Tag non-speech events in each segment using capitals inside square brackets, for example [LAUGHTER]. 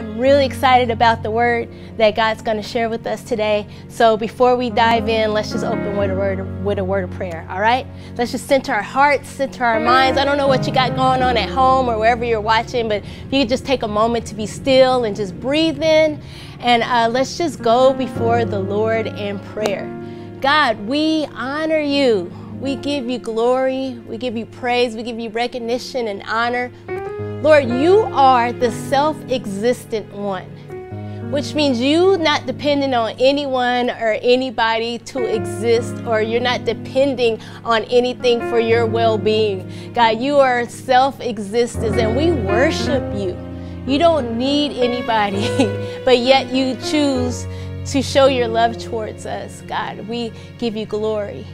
I'm really excited about the word that God's going to share with us today. So before we dive in, let's just open with a word with a word of prayer. All right? Let's just center our hearts, center our minds. I don't know what you got going on at home or wherever you're watching, but if you could just take a moment to be still and just breathe in, and uh, let's just go before the Lord in prayer. God, we honor you. We give you glory. We give you praise. We give you recognition and honor. Lord, you are the self existent one, which means you not depending on anyone or anybody to exist, or you're not depending on anything for your well being. God, you are self existence, and we worship you. You don't need anybody, [LAUGHS] but yet you choose to show your love towards us. God, we give you glory.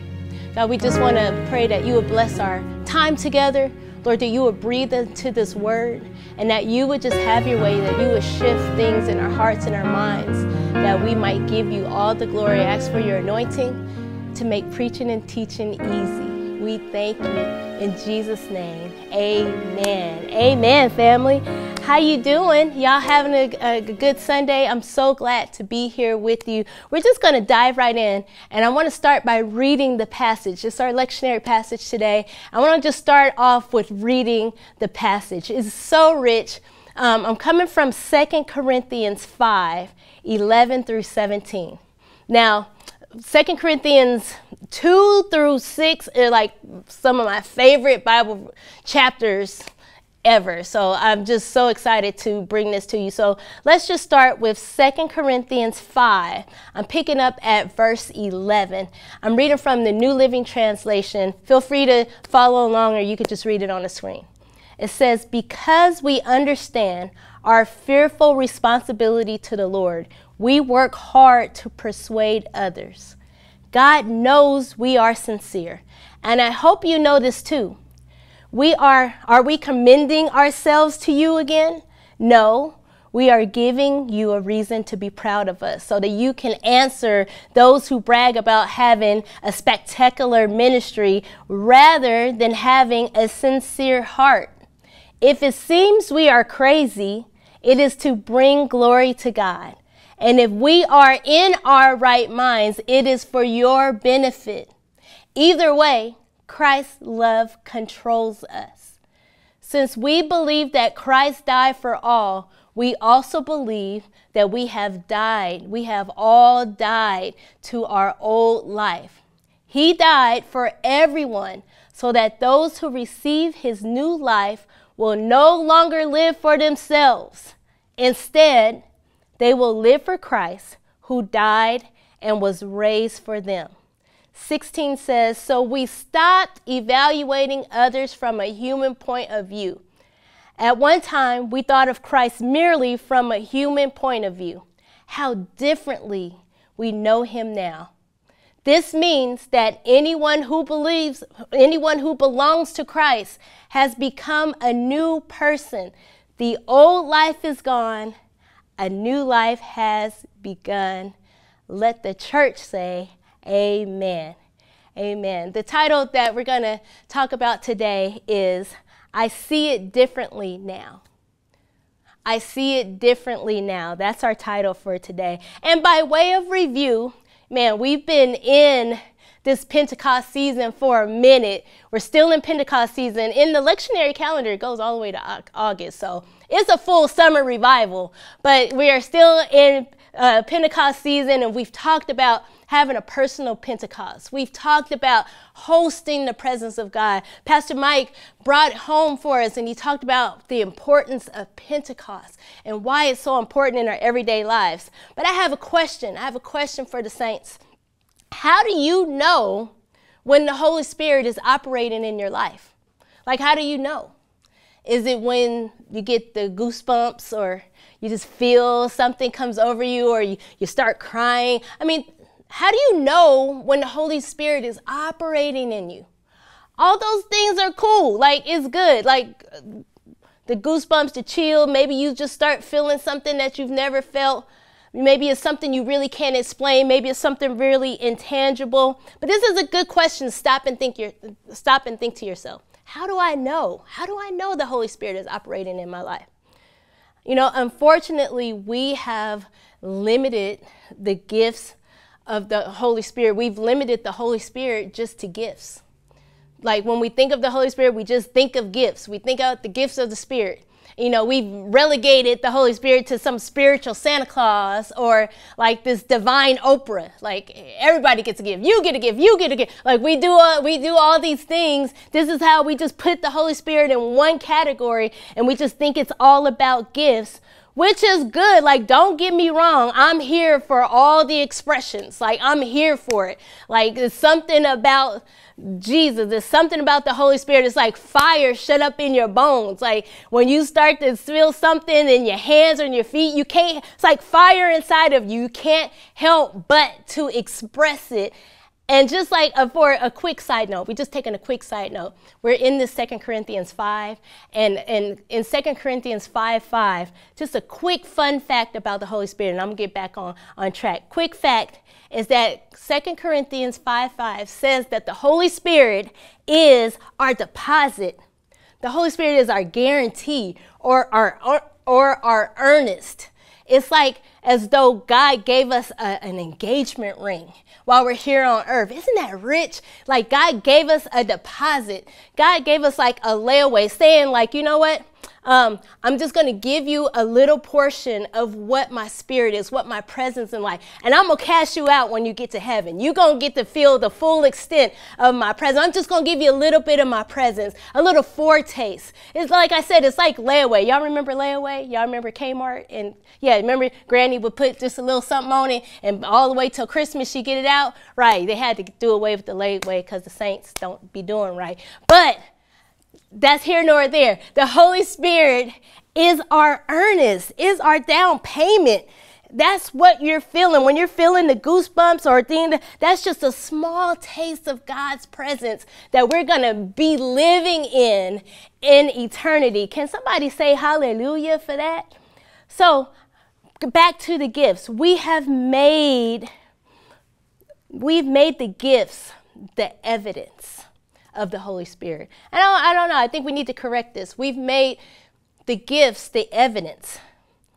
God, we just want to pray that you would bless our time together. Lord, that you would breathe into this word and that you would just have your way, that you would shift things in our hearts and our minds, that we might give you all the glory. I ask for your anointing to make preaching and teaching easy. We thank you in Jesus' name. Amen. Amen, family. How you doing? Y'all having a, a, good Sunday? I'm so glad to be here with you. We're just going to dive right in, and I want to start by reading the passage. It's our lectionary passage today. I want to just start off with reading the passage. It's so rich. Um, I'm coming from 2 Corinthians 5, 11 through 17. Now, 2 Corinthians 2 through 6 are like some of my favorite Bible chapters ever. So I'm just so excited to bring this to you. So let's just start with Second Corinthians 5. I'm picking up at verse 11. I'm reading from the New Living Translation. Feel free to follow along or you could just read it on the screen. It says, Because we understand our fearful responsibility to the Lord, we work hard to persuade others. God knows we are sincere. And I hope you know this too. We are, are we commending ourselves to you again? No. We are giving you a reason to be proud of us so that you can answer those who brag about having a spectacular ministry rather than having a sincere heart. If it seems we are crazy, it is to bring glory to God. And if we are in our right minds, it is for your benefit. Either way, Christ's love controls us. Since we believe that Christ died for all, we also believe that we have died. We have all died to our old life. He died for everyone so that those who receive his new life will no longer live for themselves. Instead, they will live for Christ who died and was raised for them. 16 says, So we stopped evaluating others from a human point of view. At one time, we thought of Christ merely from a human point of view. How differently we know him now. This means that anyone who believes, anyone who belongs to Christ has become a new person. The old life is gone, a new life has begun. Let the church say, Amen. Amen. The title that we're going to talk about today is I See It Differently Now. I See It Differently Now. That's our title for today. And by way of review, man, we've been in this Pentecost season for a minute. We're still in Pentecost season. In the lectionary calendar, it goes all the way to August. So it's a full summer revival, but we are still in uh, Pentecost season, and we've talked about having a personal Pentecost. We've talked about hosting the presence of God. Pastor Mike brought home for us, and he talked about the importance of Pentecost and why it's so important in our everyday lives. But I have a question. I have a question for the saints. How do you know when the Holy Spirit is operating in your life? Like, how do you know? Is it when you get the goosebumps or you just feel something comes over you or you, you start crying? I mean, how do you know when the Holy Spirit is operating in you? All those things are cool. Like, it's good. Like, the goosebumps, the chill, maybe you just start feeling something that you've never felt. Maybe it's something you really can't explain. Maybe it's something really intangible. But this is a good question. Stop and think your, stop and think to yourself. How do I know? How do I know the Holy Spirit is operating in my life? You know, unfortunately, we have limited the gifts of the Holy Spirit. We've limited the Holy Spirit just to gifts. Like when we think of the Holy Spirit, we just think of gifts. We think of the gifts of the Spirit. You know, we've relegated the Holy Spirit to some spiritual Santa Claus or like this divine Oprah. Like everybody gets a gift. You get a gift. You get a gift. Like we do, uh, we do all these things. This is how we just put the Holy Spirit in one category and we just think it's all about gifts which is good. Like, don't get me wrong. I'm here for all the expressions. Like, I'm here for it. Like, it's something about Jesus. There's something about the Holy Spirit. It's like fire shut up in your bones. Like, when you start to feel something in your hands or in your feet, you can't, it's like fire inside of you. You can't help but to express it and just like uh, for a quick side note, we're just taking a quick side note. We're in this Second Corinthians 5, and, and in Second Corinthians 5 5, just a quick fun fact about the Holy Spirit, and I'm gonna get back on, on track. Quick fact is that Second Corinthians 5 5 says that the Holy Spirit is our deposit. The Holy Spirit is our guarantee or our, or, or our earnest. It's like as though God gave us a, an engagement ring while we're here on earth. Isn't that rich? Like God gave us a deposit. God gave us like a layaway saying like, you know what? Um, I'm just going to give you a little portion of what my spirit is, what my presence in life. And I'm going to cash you out when you get to heaven. You're going to get to feel the full extent of my presence. I'm just going to give you a little bit of my presence, a little foretaste. It's like I said, it's like layaway. Y'all remember layaway? Y'all remember Kmart? And yeah, remember Granny would put just a little something on it and all the way till Christmas she get it out? Right. They had to do away with the layaway because the saints don't be doing right. But that's here nor there. The Holy Spirit is our earnest, is our down payment. That's what you're feeling. When you're feeling the goosebumps or thing, that's just a small taste of God's presence that we're going to be living in in eternity. Can somebody say hallelujah for that? So, back to the gifts. We have made we've made the gifts the evidence of the Holy Spirit. And I, I don't know, I think we need to correct this. We've made the gifts the evidence.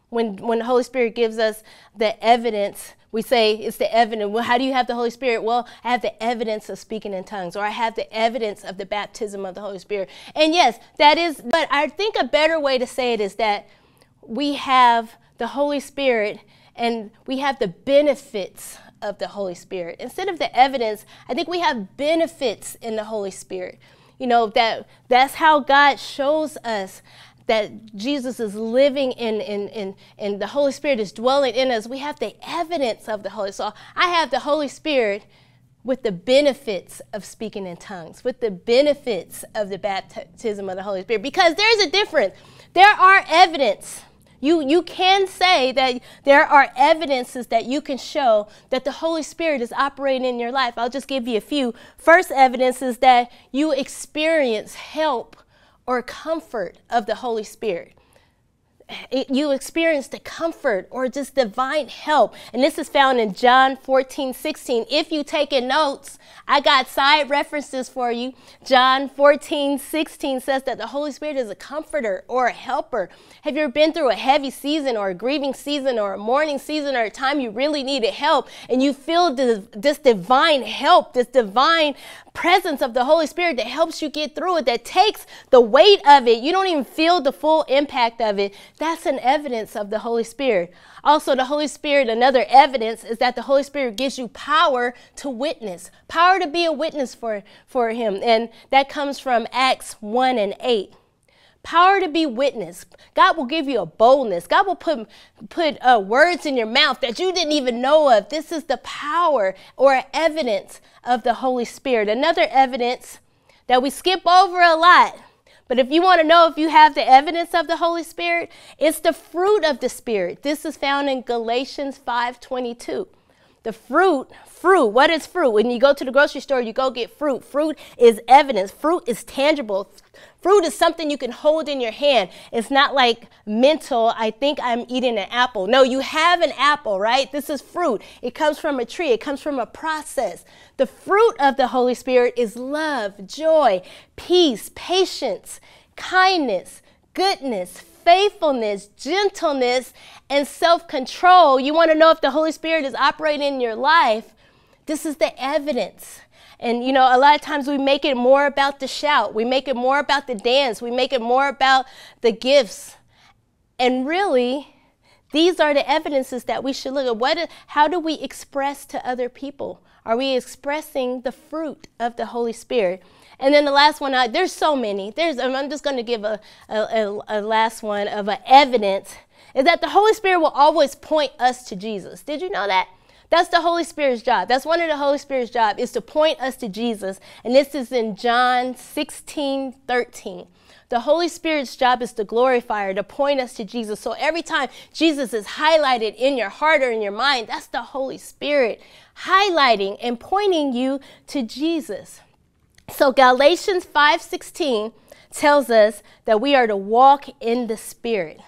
When, when the Holy Spirit gives us the evidence, we say it's the evidence. Well, how do you have the Holy Spirit? Well, I have the evidence of speaking in tongues, or I have the evidence of the baptism of the Holy Spirit. And yes, that is, but I think a better way to say it is that we have the Holy Spirit and we have the benefits of the Holy Spirit. Instead of the evidence, I think we have benefits in the Holy Spirit. You know, that that's how God shows us that Jesus is living in, in, in, and the Holy Spirit is dwelling in us. We have the evidence of the Holy So I have the Holy Spirit with the benefits of speaking in tongues, with the benefits of the baptism of the Holy Spirit, because there's a difference. There are evidence you, you can say that there are evidences that you can show that the Holy Spirit is operating in your life. I'll just give you a few. First evidence is that you experience help or comfort of the Holy Spirit it, you experience the comfort or just divine help. And this is found in John 14, 16. If you taking notes, I got side references for you. John 14, 16 says that the Holy Spirit is a comforter or a helper. Have you ever been through a heavy season or a grieving season or a mourning season or a time you really needed help and you feel this, this divine help, this divine presence of the Holy Spirit that helps you get through it, that takes the weight of it. You don't even feel the full impact of it. That's an evidence of the Holy Spirit. Also, the Holy Spirit, another evidence is that the Holy Spirit gives you power to witness, power to be a witness for, for Him. And that comes from Acts 1 and 8 power to be witness. God will give you a boldness. God will put put uh, words in your mouth that you didn't even know of. This is the power or evidence of the Holy Spirit. Another evidence that we skip over a lot. But if you want to know if you have the evidence of the Holy Spirit, it's the fruit of the Spirit. This is found in Galatians 5:22. The fruit, fruit, what is fruit? When you go to the grocery store, you go get fruit. Fruit is evidence. Fruit is tangible. Fruit is something you can hold in your hand. It's not like mental, I think I'm eating an apple. No, you have an apple, right? This is fruit. It comes from a tree, it comes from a process. The fruit of the Holy Spirit is love, joy, peace, patience, kindness, goodness, faithfulness, gentleness, and self control. You want to know if the Holy Spirit is operating in your life. This is the evidence. And you know, a lot of times we make it more about the shout, we make it more about the dance, we make it more about the gifts. And really, these are the evidences that we should look at. What, how do we express to other people? Are we expressing the fruit of the Holy Spirit? And then the last one, uh, there's so many. There's, I'm just going to give a, a, a, last one of a evidence is that the Holy Spirit will always point us to Jesus. Did you know that? That's the Holy Spirit's job. That's one of the Holy Spirit's job is to point us to Jesus. And this is in John 16, 13. The Holy Spirit's job is to glorify or to point us to Jesus. So every time Jesus is highlighted in your heart or in your mind, that's the Holy Spirit highlighting and pointing you to Jesus. So Galatians 5:16 tells us that we are to walk in the Spirit.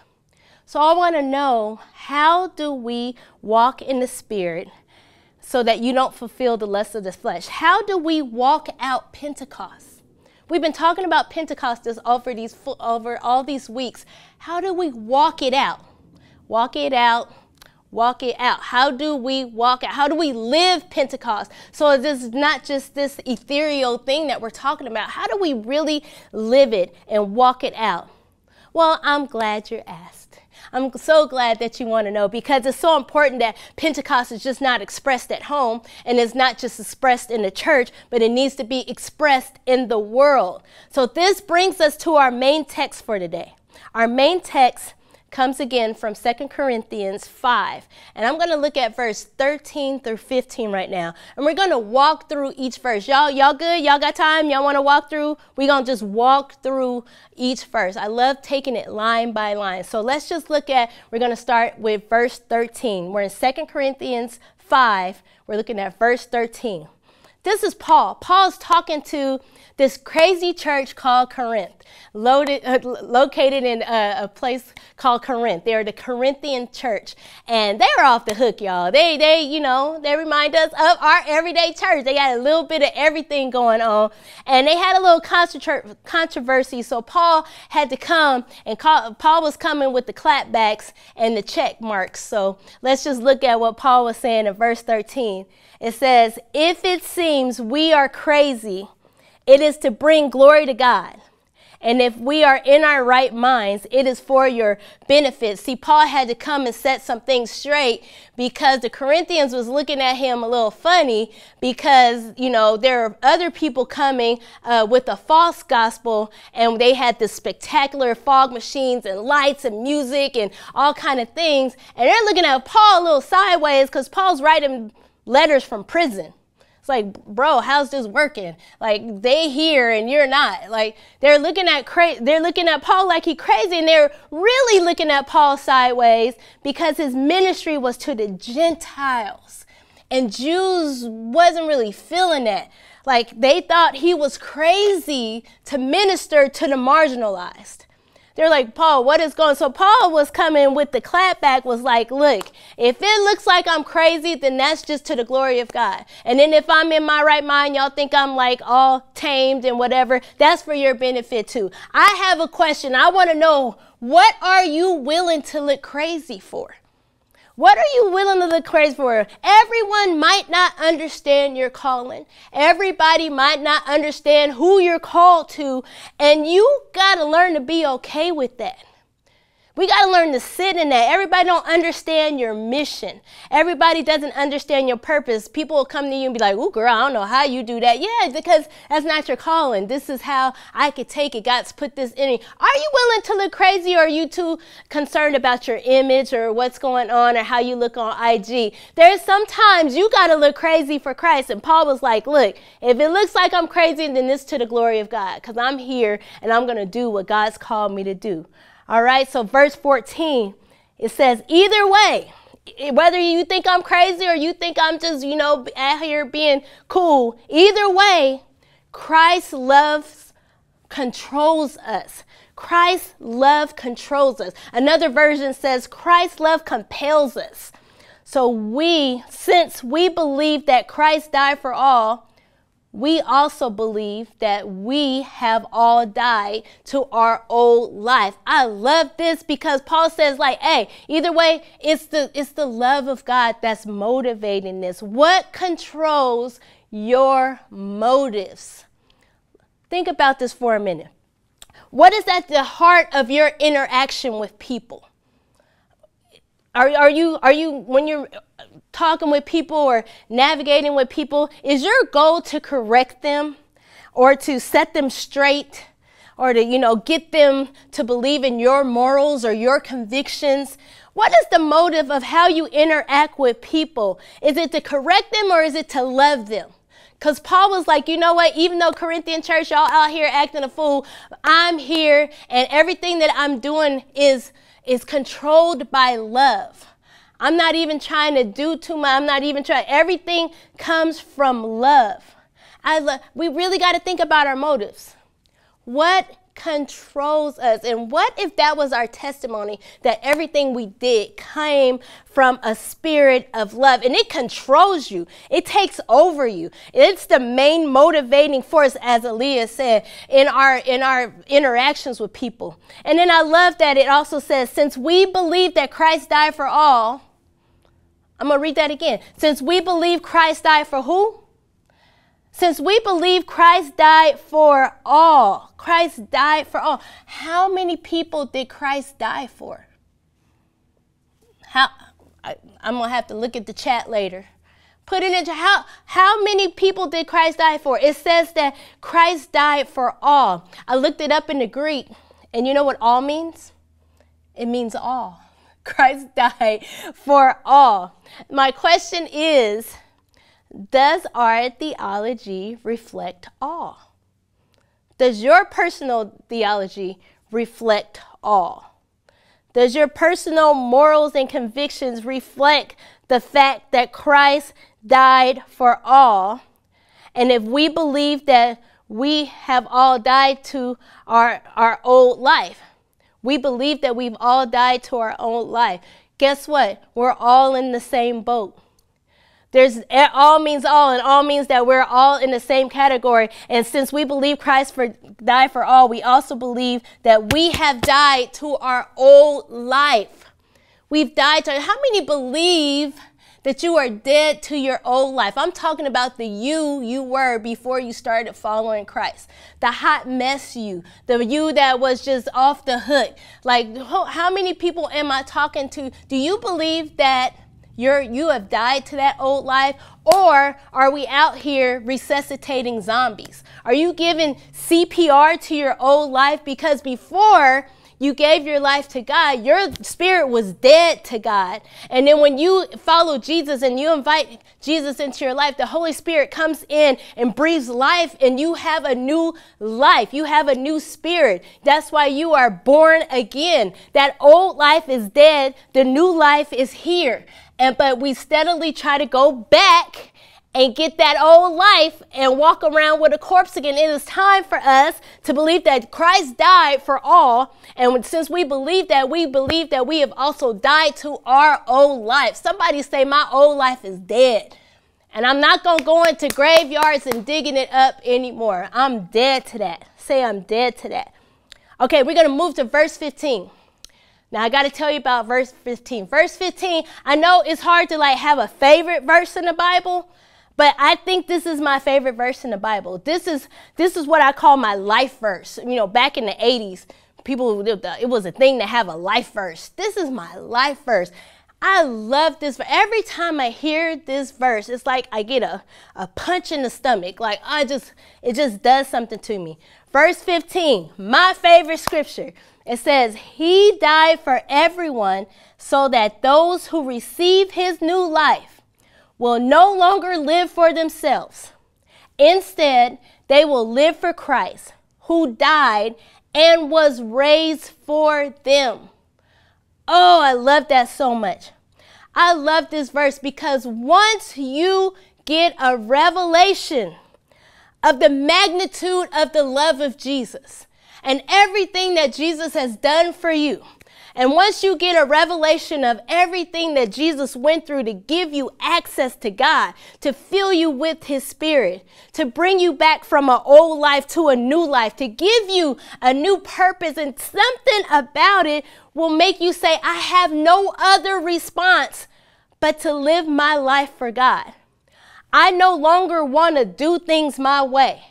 So I want to know how do we walk in the Spirit so that you don't fulfill the lust of the flesh? How do we walk out Pentecost? We've been talking about Pentecost over these over all these weeks. How do we walk it out? Walk it out walk it out? How do we walk out? How do we live Pentecost? So this is not just this ethereal thing that we're talking about. How do we really live it and walk it out? Well, I'm glad you're asked. I'm so glad that you want to know because it's so important that Pentecost is just not expressed at home and is not just expressed in the church, but it needs to be expressed in the world. So this brings us to our main text for today. Our main text comes again from 2 Corinthians 5. And I'm going to look at verse 13 through 15 right now. And we're going to walk through each verse. Y'all y'all good? Y'all got time? Y'all want to walk through? We're going to just walk through each verse. I love taking it line by line. So let's just look at we're going to start with verse 13. We're in 2 Corinthians 5. We're looking at verse 13. This is Paul. Paul's talking to this crazy church called Corinth, loaded, uh, located in a, a, place called Corinth. They're the Corinthian church, and they're off the hook, y'all. They, they, you know, they remind us of our everyday church. They got a little bit of everything going on, and they had a little controversy. So Paul had to come, and call, Paul was coming with the clapbacks and the check marks. So let's just look at what Paul was saying in verse 13. It says, If it seems we are crazy, it is to bring glory to God. And if we are in our right minds, it is for your benefit. See, Paul had to come and set some things straight because the Corinthians was looking at him a little funny because, you know, there are other people coming uh, with a false gospel and they had the spectacular fog machines and lights and music and all kind of things. And they're looking at Paul a little sideways because Paul's writing letters from prison. Like, bro, how's this working? Like they here and you're not. Like they're looking at cra- they're looking at Paul like he crazy, and they're really looking at Paul sideways because his ministry was to the Gentiles, and Jews wasn't really feeling that. Like they thought he was crazy to minister to the marginalized. They're like, Paul, what is going? So Paul was coming with the clapback, was like, look, if it looks like I'm crazy, then that's just to the glory of God. And then if I'm in my right mind, y'all think I'm like all tamed and whatever, that's for your benefit too. I have a question. I want to know what are you willing to look crazy for? What are you willing to crazy for? Everyone might not understand your calling. Everybody might not understand who you're called to. And you got to learn to be okay with that. We got to learn to sit in that. Everybody don't understand your mission. Everybody doesn't understand your purpose. People will come to you and be like, "Ooh, girl, I don't know how you do that." Yeah, because that's not your calling. This is how I could take it. God's put this in me. Are you willing to look crazy, or are you too concerned about your image or what's going on or how you look on IG? There's sometimes you got to look crazy for Christ. And Paul was like, "Look, if it looks like I'm crazy, then this to the glory of God, because I'm here and I'm gonna do what God's called me to do." All right, so verse 14, it says, either way, whether you think I'm crazy or you think I'm just, you know, out here being cool, either way, Christ's love controls us. Christ's love controls us. Another version says Christ's love compels us. So we, since we believe that Christ died for all, we also believe that we have all died to our old life. I love this because Paul says like, hey, either way, it's the it's the love of God that's motivating this. What controls your motives? Think about this for a minute. What is at the heart of your interaction with people? Are, are you are you when you're talking with people or navigating with people, is your goal to correct them or to set them straight or to, you know, get them to believe in your morals or your convictions? What is the motive of how you interact with people? Is it to correct them or is it to love them? Because Paul was like, you know what? Even though Corinthian church, y'all out here acting a fool, I'm here and everything that I'm doing is, is controlled by love. I'm not even trying to do too much. I'm not even trying. Everything comes from love. I lo- we really got to think about our motives. What controls us? And what if that was our testimony that everything we did came from a spirit of love and it controls you, it takes over you. It's the main motivating force, as Aaliyah said, in our in our interactions with people. And then I love that it also says, since we believe that Christ died for all, I'm to read that again. Since we believe Christ died for who? Since we believe Christ died for all, Christ died for all. How many people did Christ die for? How I, am gonna have to look at the chat later. Put it into how how many people did Christ die for? It says that Christ died for all. I looked it up in the Greek, and you know what all means? It means all. [LAUGHS] Christ died for all. My question is Does our theology reflect all? Does your personal theology reflect all? Does your personal morals and convictions reflect the fact that Christ died for all? And if we believe that we have all died to our, our old life, we believe that we've all died to our own life. Guess what? We're all in the same boat. There's all means all, and all means that we're all in the same category. And since we believe Christ for died for all, we also believe that we have died to our old life. We've died to how many believe that you are dead to your old life. I'm talking about the you you were before you started following Christ. The hot mess you, the you that was just off the hook. Like, how many people am I talking to? Do you believe that you're, you have died to that old life? Or are we out here resuscitating zombies? Are you giving CPR to your old life? Because before, you gave your life to God, your spirit was dead to God. And then when you follow Jesus and you invite Jesus into your life, the Holy Spirit comes in and breathes life, and you have a new life. You have a new spirit. That's why you are born again. That old life is dead, the new life is here. And but we steadily try to go back and get that old life and walk around with a corpse again. It is time for us to believe that Christ died for all. And since we believe that, we believe that we have also died to our old life. Somebody say, My old life is dead. And I'm not going to go into graveyards and digging it up anymore. I'm dead to that. Say, I'm dead to that. Okay, we're going to move to verse 15. Now I got to tell you about verse 15. Verse 15, I know it's hard to like have a favorite verse in the Bible, but I think this is my favorite verse in the Bible. This is this is what I call my life verse. You know, back in the 80s, people it was a thing to have a life verse. This is my life verse. I love this. Every time I hear this verse, it's like I get a, a punch in the stomach. Like I just, it just does something to me. Verse 15, my favorite scripture. It says, He died for everyone so that those who receive his new life will no longer live for themselves. Instead, they will live for Christ, who died and was raised for them. Oh, I love that so much. I love this verse because once you get a revelation of the magnitude of the love of Jesus and everything that Jesus has done for you, And once you get a revelation of everything that Jesus went through to give you access to God, to fill you with His Spirit, to bring you back from an old life to a new life, to give you a new purpose, and something about it will make you say, I have no other response but to live my life for God. I no longer want to do things my way.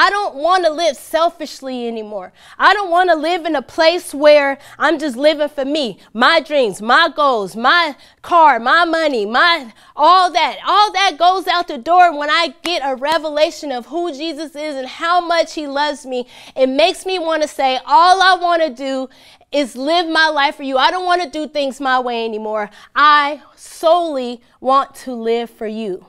I don't want to live selfishly anymore. I don't want to live in a place where I'm just living for me, my dreams, my goals, my car, my money, my all that. All that goes out the door when I get a revelation of who Jesus is and how much he loves me. It makes me want to say all I want to do is live my life for you. I don't want to do things my way anymore. I solely want to live for you.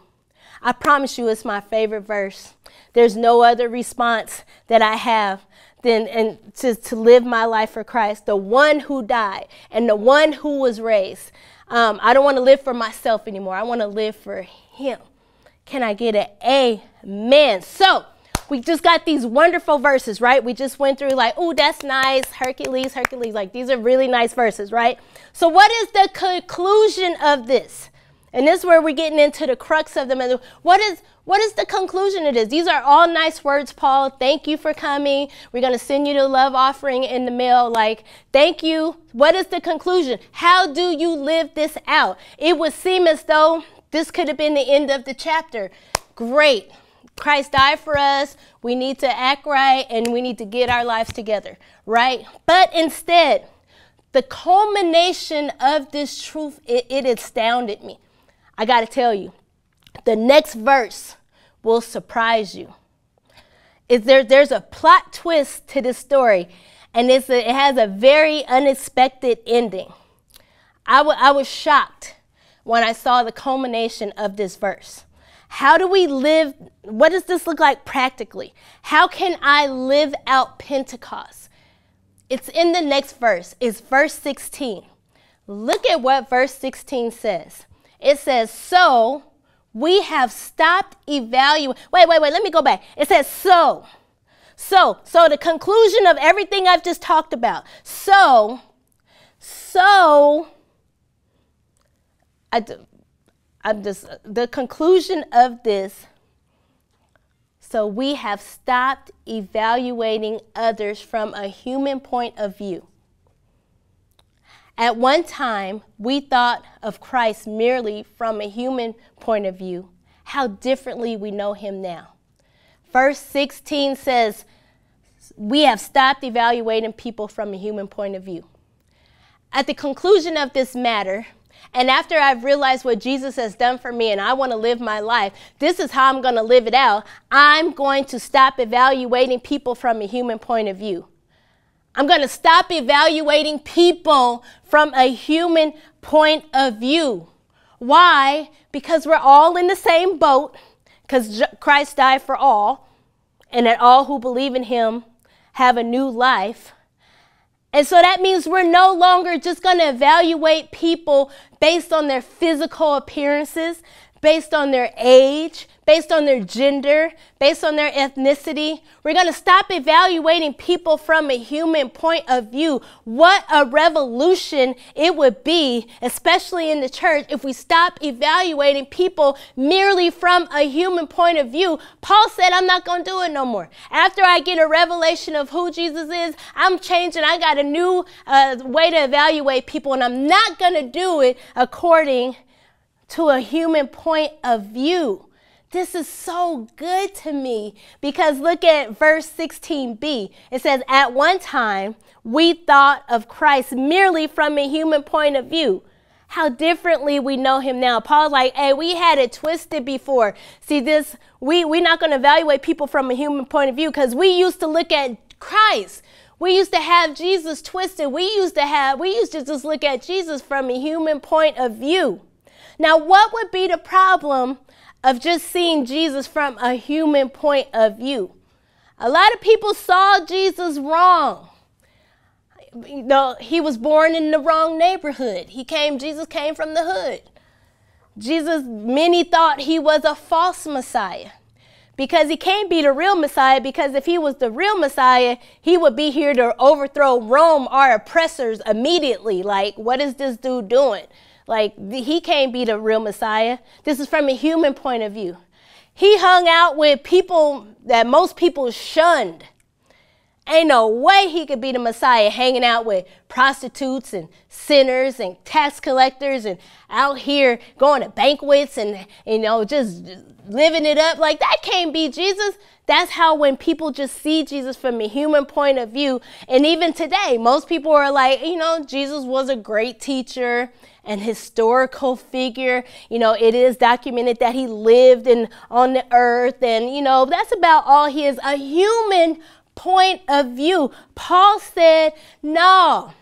I promise you it's my favorite verse. There's no other response that I have than and to, to live my life for Christ, the one who died and the one who was raised. Um, I don't want to live for myself anymore. I want to live for Him. Can I get an amen? So, we just got these wonderful verses, right? We just went through like, oh, that's nice. Hercules, Hercules. Like, these are really nice verses, right? So, what is the conclusion of this? And this is where we're getting into the crux of the And what is what is the conclusion of this? These are all nice words, Paul. Thank you for coming. We're going to send you the love offering in the mail. Like, thank you. What is the conclusion? How do you live this out? It would seem as though this could have been the end of the chapter. Great. Christ died for us. We need to act right and we need to get our lives together, right? But instead, the culmination of this truth, it, it astounded me. I got to tell you, the next verse will surprise you. Is there, there's a plot twist to this story, and it's a, it has a very unexpected ending. I, was shocked when I saw the culmination of this verse. How do we live? What does this look like practically? How can I live out Pentecost? It's in the next verse. It's verse 16. Look at what verse 16 says. It says, So we have stopped evaluating. Wait, wait, wait. Let me go back. It says, So. So, so the conclusion of everything I've just talked about. So, so, I, I'm just, the conclusion of this. So we have stopped evaluating others from a human point of view. At one time, we thought of Christ merely from a human point of view. How differently we know him now. Verse 16 says, We have stopped evaluating people from a human point of view. At the conclusion of this matter, and after I've realized what Jesus has done for me and I want to live my life, this is how I'm going to live it out. I'm going to stop evaluating people from a human point of view. I'm going to stop evaluating people from a human point of view. Why? Because we're all in the same boat, because Christ died for all, and that all who believe in him have a new life. And so that means we're no longer just going to evaluate people based on their physical appearances, based on their age, based on their gender, based on their ethnicity. We're going to stop evaluating people from a human point of view. What a revolution it would be, especially in the church, if we stop evaluating people merely from a human point of view. Paul said, I'm not going to do it no more. After I get a revelation of who Jesus is, I'm changing. I got a new uh, way to evaluate people, and I'm not going to do it according to a human point of view. This is so good to me because look at verse 16b. It says, At one time, we thought of Christ merely from a human point of view. How differently we know him now. Paul's like, hey, we had it twisted before. See, this, we, we're not going to evaluate people from a human point of view because we used to look at Christ. We used to have Jesus twisted. We used to have, we used to just look at Jesus from a human point of view. Now, what would be the problem of just seeing Jesus from a human point of view. A lot of people saw Jesus wrong. You know, he was born in the wrong neighborhood. He came, Jesus came from the hood. Jesus, many thought he was a false Messiah because he can't be the real Messiah. Because if he was the real Messiah, he would be here to overthrow Rome, our oppressors, immediately. Like, what is this dude doing? Like, he can't be the real Messiah. This is from a human point of view. He hung out with people that most people shunned. Ain't no way he could be the Messiah hanging out with prostitutes and sinners and tax collectors and out here going to banquets and, you know, just living it up. Like that can't be Jesus. That's how when people just see Jesus from a human point of view, and even today, most people are like, you know, Jesus was a great teacher an historical figure. You know, it is documented that he lived in on the earth, and you know, that's about all he is. A human point of view. Paul said, No,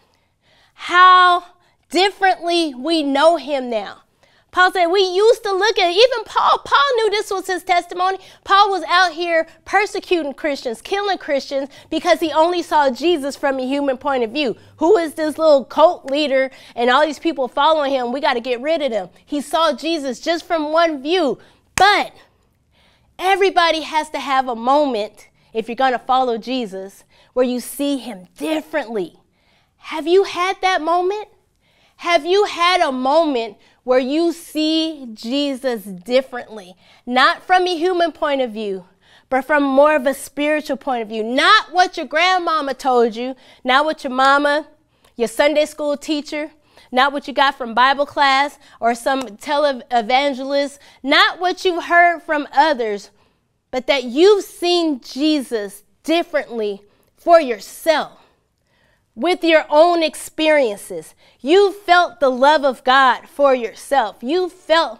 how differently we know him now. Paul said, We used to look at even Paul. Paul knew this was his testimony. Paul was out here persecuting Christians, killing Christians because he only saw Jesus from a human point of view. Who is this little cult leader and all these people following him? We got to get rid of them. He saw Jesus just from one view. But everybody has to have a moment if you're going to follow Jesus, where you see him differently. Have you had that moment? Have you had a moment where you see Jesus differently? Not from a human point of view, but from more of a spiritual point of view. Not what your grandmama told you, not what your mama, your Sunday school teacher, not what you got from Bible class or some televangelist, not what you heard from others, but that you've seen Jesus differently for yourself with your own experiences. You felt the love of God for yourself. You felt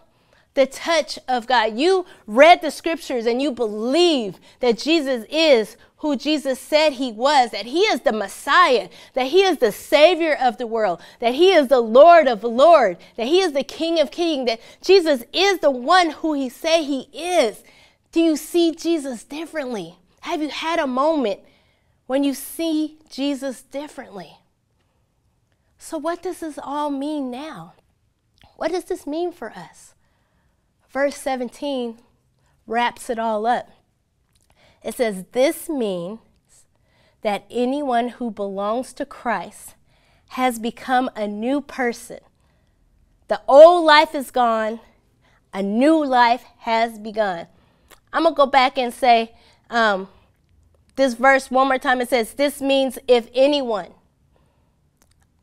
the touch of God. You read the scriptures and you believe that Jesus is who Jesus said he was, that he is the Messiah, that he is the Savior of the world, that he is the Lord of Lord, that he is the King of Kings, that Jesus is the one who he say he is. Do you see Jesus differently? Have you had a moment when you see Jesus differently? So, what does this all mean now? What does this mean for us? Verse 17 wraps it all up. It says, This means that anyone who belongs to Christ has become a new person. The old life is gone, a new life has begun. I'm going to go back and say um, this verse one more time. It says, This means if anyone.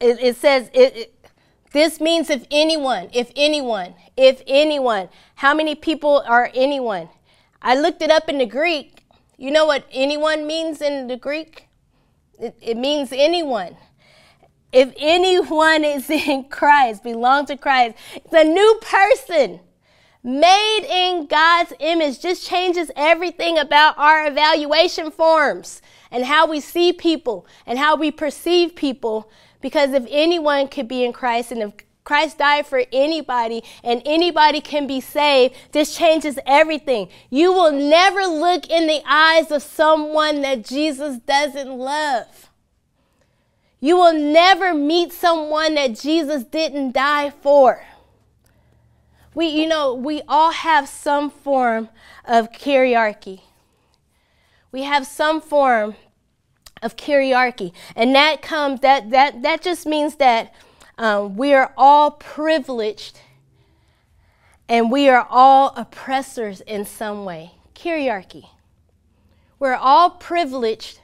It, it says, it, it, This means if anyone, if anyone, if anyone. How many people are anyone? I looked it up in the Greek. You know what anyone means in the Greek? It, it means anyone. If anyone is [LAUGHS] in Christ, belong to Christ, it's a new person made in God's image just changes everything about our evaluation forms and how we see people and how we perceive people. Because if anyone could be in Christ and if Christ died for anybody and anybody can be saved, this changes everything. You will never look in the eyes of someone that Jesus doesn't love. You will never meet someone that Jesus didn't die for. We, you know, we all have some form of hierarchy. We have some form of hierarchy, and that comes that that that just means that um, we are all privileged, and we are all oppressors in some way. Hierarchy. We're all privileged,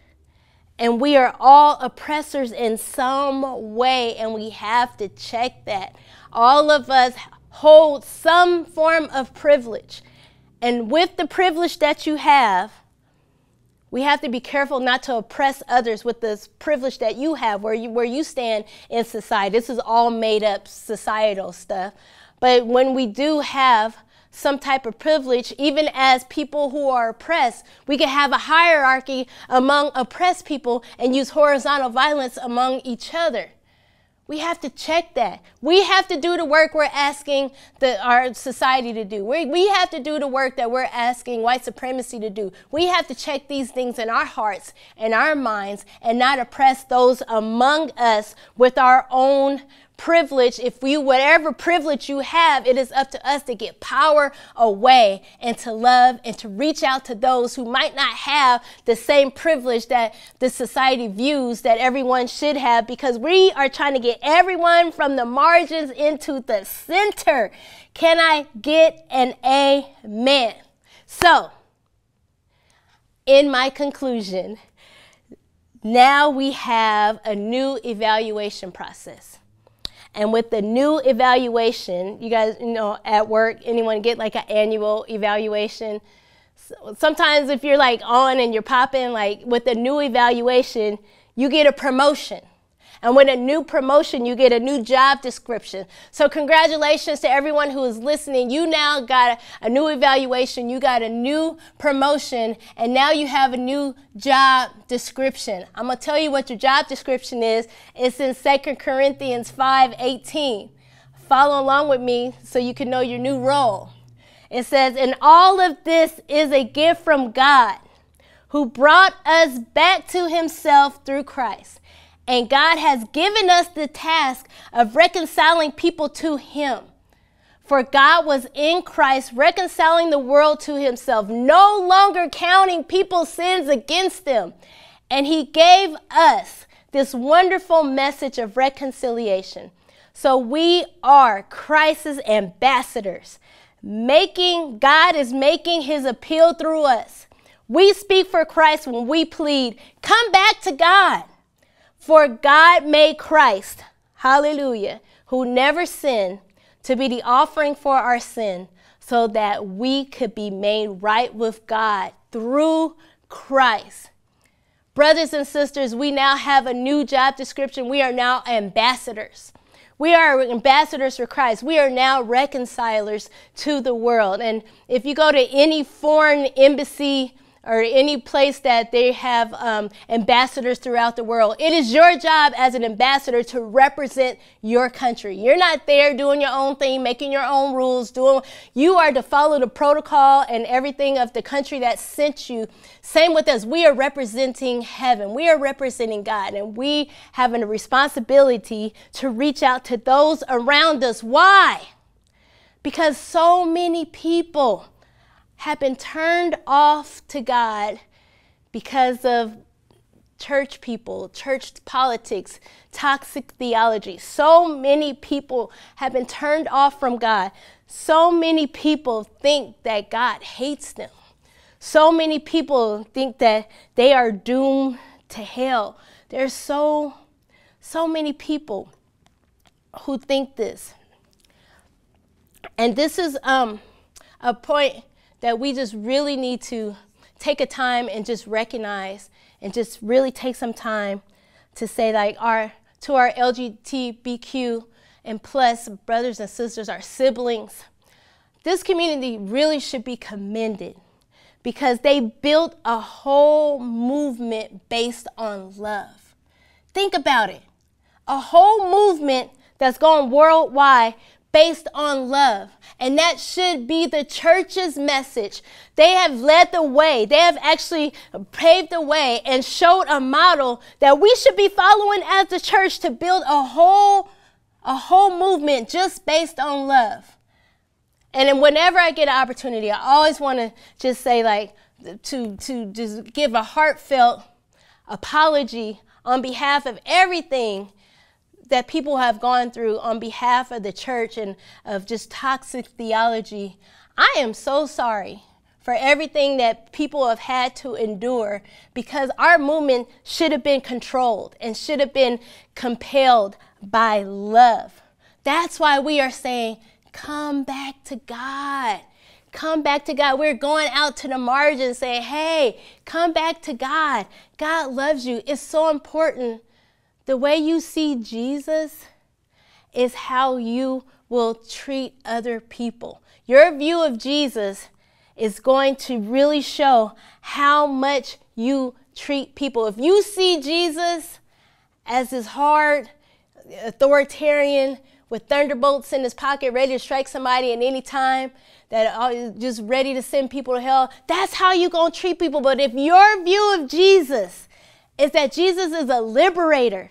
and we are all oppressors in some way, and we have to check that. All of us hold some form of privilege. And with the privilege that you have, we have to be careful not to oppress others with this privilege that you have where you, where you stand in society. This is all made up societal stuff. But when we do have some type of privilege, even as people who are oppressed, we can have a hierarchy among oppressed people and use horizontal violence among each other. We have to check that. We have to do the work we're asking the, our society to do. We, we have to do the work that we're asking white supremacy to do. We have to check these things in our hearts and our minds and not oppress those among us with our own privilege, if you, whatever privilege you have, it is up to us to get power away and to love and to reach out to those who might not have the same privilege that the society views that everyone should have because we are trying to get everyone from the margins into the center. Can I get an amen? So, in my conclusion, now we have a new evaluation process. And with the new evaluation, you guys, you know, at work, anyone get like an annual evaluation? Sometimes if you're like on and you're popping, like with the new evaluation, you get a promotion. And with a new promotion, you get a new job description. So, congratulations to everyone who is listening. You now got a new evaluation, you got a new promotion, and now you have a new job description. I'm going to tell you what your job description is. It's in 2 Corinthians 5 18. Follow along with me so you can know your new role. It says, And all of this is a gift from God who brought us back to himself through Christ. And God has given us the task of reconciling people to Him. For God was in Christ reconciling the world to Himself, no longer counting people's sins against them. And He gave us this wonderful message of reconciliation. So we are Christ's ambassadors, making, God is making His appeal through us. We speak for Christ when we plead, come back to God. For God made Christ, hallelujah, who never sinned, to be the offering for our sin, so that we could be made right with God through Christ. Brothers and sisters, we now have a new job description. We are now ambassadors. We are ambassadors for Christ. We are now reconcilers to the world. And if you go to any foreign embassy or any place that they have um, ambassadors throughout the world. It is your job as an ambassador to represent your country. You're not there doing your own thing, making your own rules, doing you are to follow the protocol and everything of the country that sent you. Same with us. We are representing heaven. We are representing God and we have a responsibility to reach out to those around us. Why? Because so many people have been turned off to God because of church people, church politics, toxic theology. So many people have been turned off from God. So many people think that God hates them. So many people think that they are doomed to hell. There's so so many people who think this. And this is um, a point that we just really need to take a time and just recognize and just really take some time to say like our to our LGBTQ and plus brothers and sisters, our siblings, this community really should be commended because they built a whole movement based on love. Think about it. A whole movement that's going worldwide based on love. And that should be the church's message. They have led the way. They have actually paved the way and showed a model that we should be following as the church to build a whole a whole movement just based on love. And then whenever I get an opportunity, I always want to just say like to to just give a heartfelt apology on behalf of everything that people have gone through on behalf of the church and of just toxic theology. I am so sorry for everything that people have had to endure because our movement should have been controlled and should have been compelled by love. That's why we are saying, come back to God. Come back to God. We're going out to the margins saying, hey, come back to God. God loves you. It's so important the way you see Jesus is how you will treat other people. Your view of Jesus is going to really show how much you treat people. If you see Jesus as this hard, authoritarian, with thunderbolts in his pocket, ready to strike somebody at any time, that just ready to send people to hell, that's how you're going to treat people. But if your view of Jesus is that Jesus is a liberator,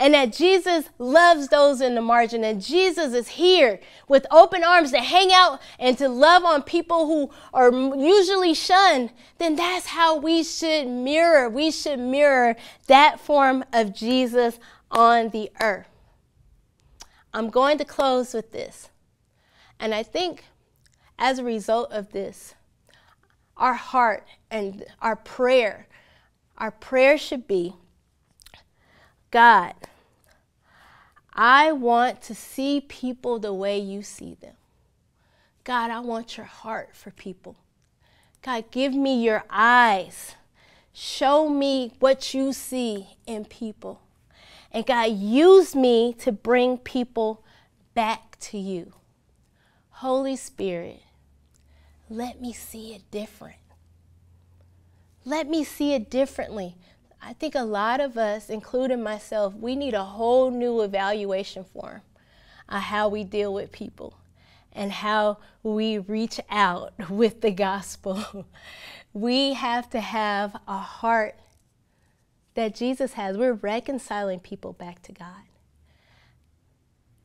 and that Jesus loves those in the margin, and Jesus is here with open arms to hang out and to love on people who are usually shunned, then that's how we should mirror. We should mirror that form of Jesus on the earth. I'm going to close with this. And I think as a result of this, our heart and our prayer, our prayer should be God, I want to see people the way you see them. God, I want your heart for people. God, give me your eyes. Show me what you see in people. And God, use me to bring people back to you. Holy Spirit, let me see it different. Let me see it differently. I think a lot of us, including myself, we need a whole new evaluation form on how we deal with people and how we reach out [LAUGHS] with the gospel. [LAUGHS] we have to have a heart that Jesus has. We're reconciling people back to God.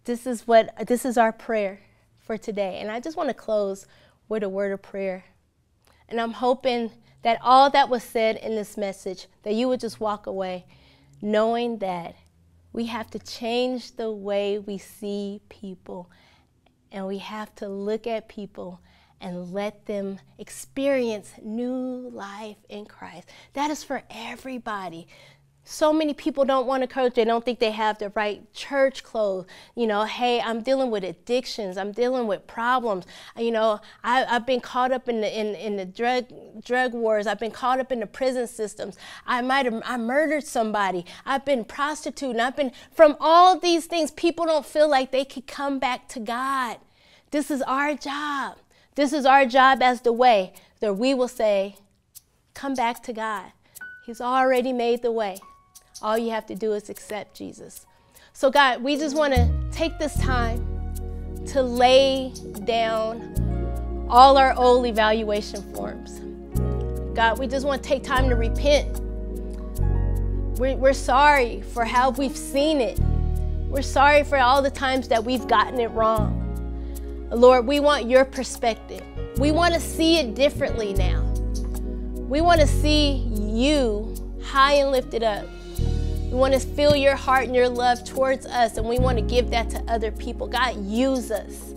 This is what this is our prayer for today. And I just want to close with a word of prayer. And I'm hoping that all that was said in this message, that you would just walk away knowing that we have to change the way we see people and we have to look at people and let them experience new life in Christ. That is for everybody so many people don't want to coach. They don't think they have the right church clothes. You know, hey, I'm dealing with addictions. I'm dealing with problems. You know, I, have been caught up in the in, in the drug drug wars. I've been caught up in the prison systems. I might have I murdered somebody. I've been prostituting. I've been from all these things. People don't feel like they could come back to God. This is our job. This is our job as the way that we will say, come back to God. He's already made the way. All you have to do is accept Jesus. So, God, we just want to take this time to lay down all our old evaluation forms. God, we just want to take time to repent. We're, we're sorry for how we've seen it. We're sorry for all the times that we've gotten it wrong. Lord, we want your perspective. We want to see it differently now. We want to see you high and lifted up. We want to feel your heart and your love towards us, and we want to give that to other people. God, use us.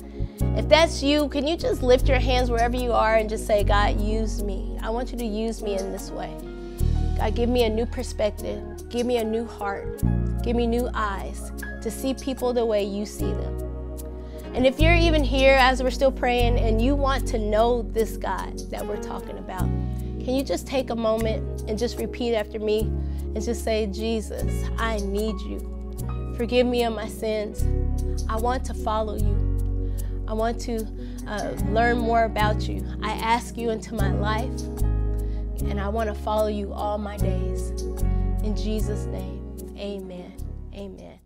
If that's you, can you just lift your hands wherever you are and just say, God, use me. I want you to use me in this way. God, give me a new perspective. Give me a new heart. Give me new eyes to see people the way you see them. And if you're even here as we're still praying and you want to know this God that we're talking about, can you just take a moment and just repeat after me? and just say, Jesus, I need you. Forgive me of my sins. I want to follow you. I want to uh, learn more about you. I ask you into my life, and I want to follow you all my days. In Jesus' name, amen. Amen.